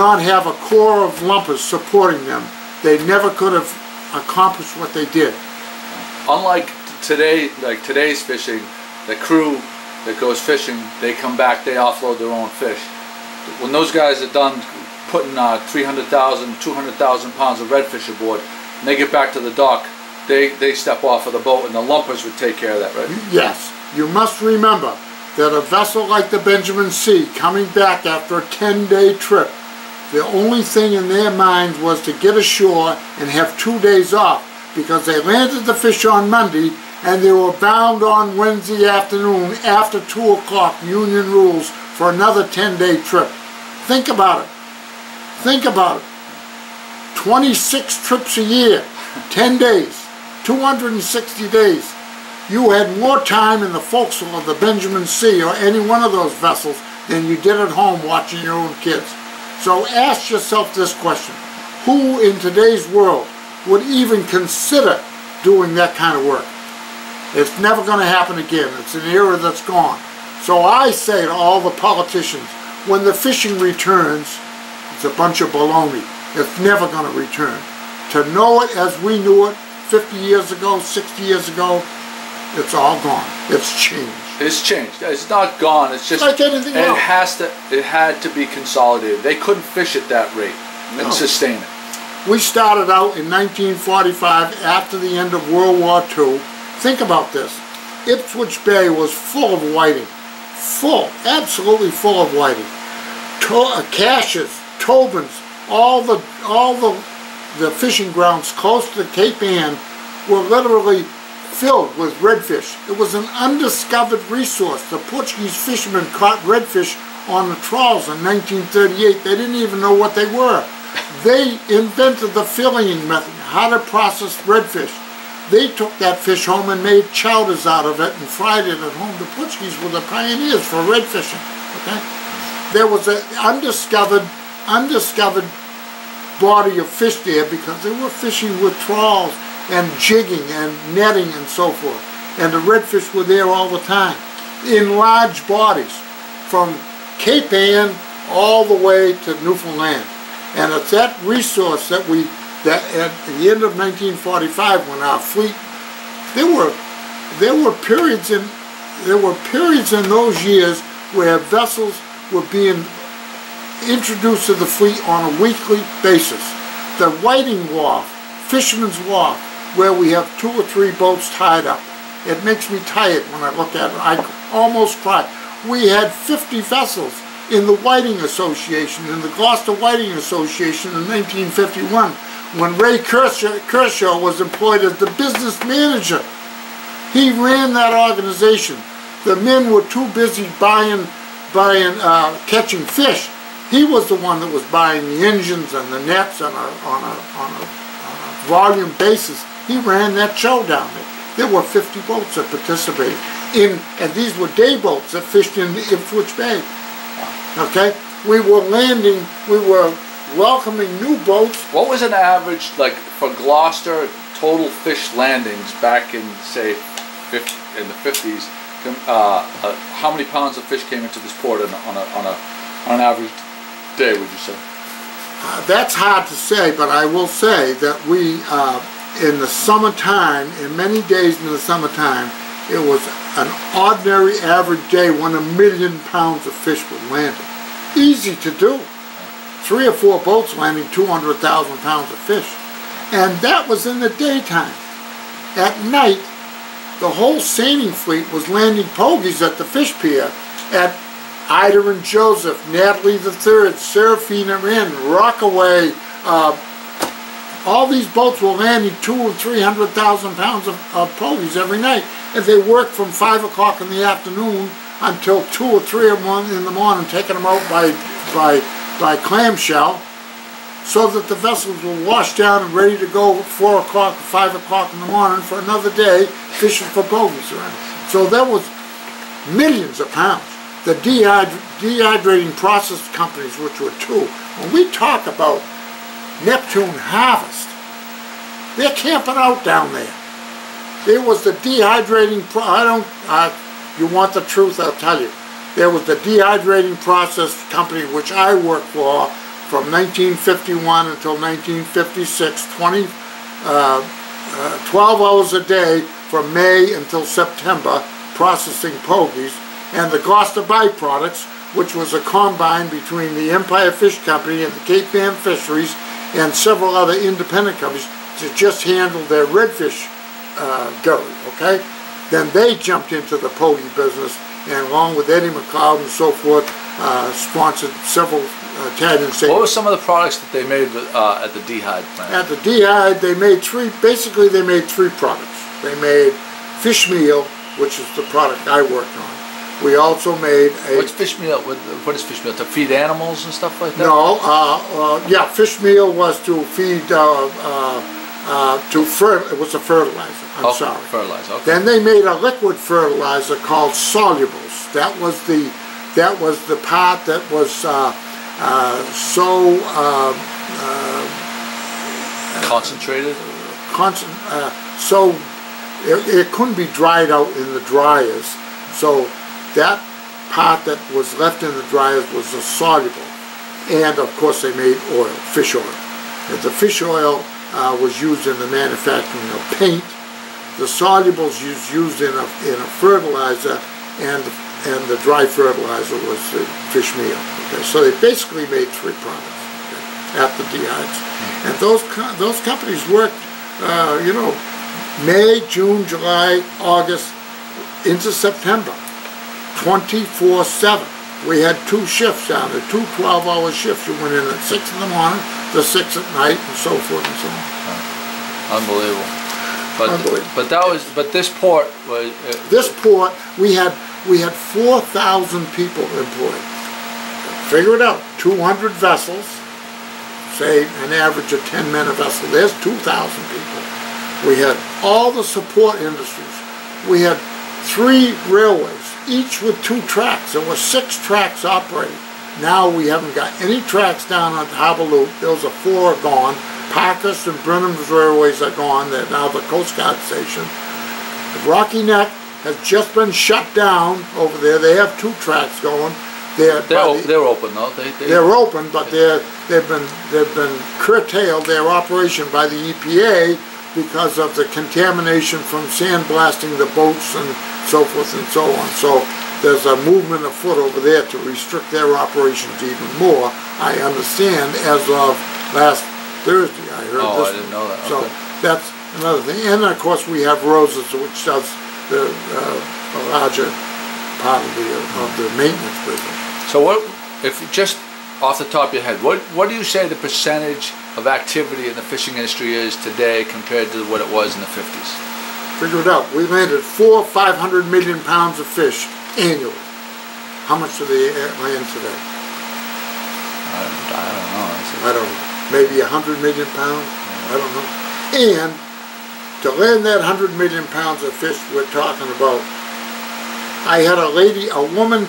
not have a core of lumpers supporting them, they never could have accomplished what they did. Unlike today, like today's fishing, the crew that goes fishing, they come back, they offload their own fish. When those guys are done putting uh, 300,000, 200,000 pounds of redfish aboard, and they get back to the dock, they, they step off of the boat and the lumpers would take care of that, right? Yes, you must remember that a vessel like the Benjamin C coming back after a 10-day trip, the only thing in their minds was to get ashore and have two days off because they landed the fish on Monday and they were bound on Wednesday afternoon after 2 o'clock union rules for another 10-day trip. Think about it. Think about it. 26 trips a year, 10 days, 260 days. You had more time in the forecastle of the Benjamin C or any one of those vessels than you did at home watching your own kids. So ask yourself this question. Who in today's world would even consider doing that kind of work? It's never going to happen again. It's an era that's gone. So I say to all the politicians, when the fishing returns, it's a bunch of baloney. It's never going to return. To know it as we knew it 50 years ago, 60 years ago, it's all gone. It's changed. It's changed. It's not gone. It's just like anything it else. has to. It had to be consolidated. They couldn't fish at that rate No. and sustain it. We started out in 1945 after the end of World War II. Think about this. Ipswich Bay was full of whiting. Full, absolutely full of whiting. To uh, Cashes, tobins, all the all the the fishing grounds close to Cape Ann were literally filled with redfish. It was an undiscovered resource. The Portuguese fishermen caught redfish on the trawls in 1938. They didn't even know what they were. They invented the filleting method, how to process redfish. They took that fish home and made chowders out of it and fried it at home. The Portuguese were the pioneers for red fishing. Okay? There was an undiscovered, undiscovered body of fish there because they were fishing with trawls and jigging and netting and so forth. And the redfish were there all the time in large bodies from Cape Ann all the way to Newfoundland. And it's that resource that we, that at the end of 1945 when our fleet, there were, there were periods in, there were periods in those years where vessels were being introduced to the fleet on a weekly basis. The Whiting Wharf, Fisherman's Wharf, where we have two or three boats tied up. It makes me tired when I look at it. I almost cry. We had 50 vessels in the Whiting Association, in the Gloucester Whiting Association in 1951, when Ray Kershaw, Kershaw was employed as the business manager. He ran that organization. The men were too busy buying, buying, uh, catching fish. He was the one that was buying the engines and the nets on a, on a, on a, on a volume basis. He ran that show down there. There were 50 boats that participated in, and these were day boats that fished in the Ipswich Bay. Okay, we were landing, we were welcoming new boats. What was an average like for Gloucester total fish landings back in say 50, in the 50s? Uh, uh, how many pounds of fish came into this port on a, on a, on, a, on an average day? Would you say? Uh, that's hard to say, but I will say that we, uh, in the summertime, in many days in the summertime, it was an ordinary average day when a million pounds of fish were landed. Easy to do. Three or four boats landing 200,000 pounds of fish. And that was in the daytime. At night, the whole seining fleet was landing pogies at the fish pier at Ida and Joseph, Natalie III, Serafina Inn, Rockaway, uh, all these boats were landing two or three hundred thousand pounds of, of every night. And they work from five o'clock in the afternoon until two or three in the morning, taking them out by, by, by clamshell so that the vessels were washed down and ready to go at 4 o'clock or 5 o'clock in the morning for another day fishing for pogies around. So there was millions of pounds. The dehydrating process companies, which were two, when we talk about Neptune Harvest, they're camping out down there. There was the dehydrating, I don't, you want the truth, I'll tell you. There was the dehydrating process company, which I worked for, from 1951 until 1956, 20, uh, uh, 12 hours a day from May until September, processing pogies, and the Gloucester byproducts, which was a combine between the Empire Fish Company and the Cape Ann Fisheries and several other independent companies to just handle their redfish uh, okay? Then they jumped into the pogie business and along with Eddie McLeod and so forth, uh, sponsored several uh, Italian What were some of the products that they made uh, at the D'Hide plant? At the DI, they made three, basically they made three products. They made fish meal, which is the product I worked on. We also made a, What's fish meal? What, what is fish meal? To feed animals and stuff like that? no, uh, uh, yeah, fish meal was to feed, uh, uh, uh, to fer, it was a fertilizer, I'm Oh, sorry. Fertilizer. Okay. Then they made a liquid fertilizer called solubles. That was the that was the part that was uh, uh, so uh, Concentrated. constant, uh, so it, it couldn't be dried out in the dryers. So that part that was left in the dryers was soluble, and of course they made oil, fish oil. The fish oil uh, was used in the manufacturing of paint. The solubles used in a, in a fertilizer, and and the dry fertilizer was the fish meal. Okay, so they basically made three products okay, at the DIs, and those co- those companies worked, uh, you know, May, June, July, August, into September, 24/7. We had two shifts down there, two 12-hour shifts. You went in at six in the morning, to six at night, and so forth and so on. Unbelievable. But Unbelievable. but that was but this port was uh, This port, we had we had 4,000 people employed. Figure it out, 200 vessels, say an average of 10 men a vessel. There's 2,000 people. We had all the support industries. We had three railways, each with two tracks. There were six tracks operating. Now we haven't got any tracks down at Harbor Loop. Those are four are gone. Parkhurst and Burnham's railways are gone. They're now the Coast Guard station. Rocky Neck has just been shut down over there. They have two tracks going. They're, they're the- they're open though. They, they they're open, but they're, they've been, they've been curtailed their operation by the EPA because of the contamination from sandblasting the boats and so forth and so on. So there's a movement afoot over there to restrict their operations even more. I understand as of last Thursday, I heard Oh, this. I didn't know that. So Okay. that's another thing. And of course, we have Roses, which does the, uh, a larger part of the, of the maintenance business. So what if just off the top of your head, what what do you say the percentage of activity in the fishing industry is today compared to what it was in the fifties? Figure it out. We landed four, five hundred million pounds of fish annually. How much do they land today? I, I don't know. I don't know. Maybe a hundred million pounds? I don't know. And to land that hundred million pounds of fish we're talking about, I had a lady, a woman